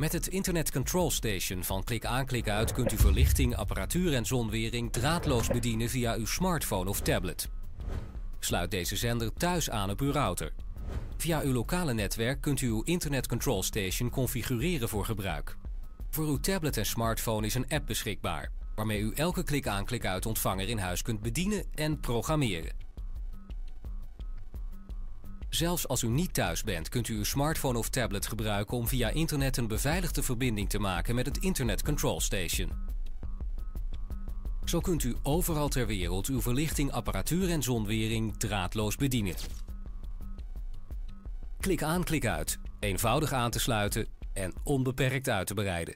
Met het Internet Control Station van klik aan klik uit kunt u verlichting, apparatuur en zonwering draadloos bedienen via uw smartphone of tablet. Sluit deze zender thuis aan op uw router. Via uw lokale netwerk kunt u uw Internet Control Station configureren voor gebruik. Voor uw tablet en smartphone is een app beschikbaar, waarmee u elke klik aan klik uit ontvanger in huis kunt bedienen en programmeren. Zelfs als u niet thuis bent, kunt u uw smartphone of tablet gebruiken om via internet een beveiligde verbinding te maken met het Internet Control Station. Zo kunt u overal ter wereld uw verlichting, apparatuur en zonwering draadloos bedienen. Klik aan, klik uit. Eenvoudig aan te sluiten en onbeperkt uit te breiden.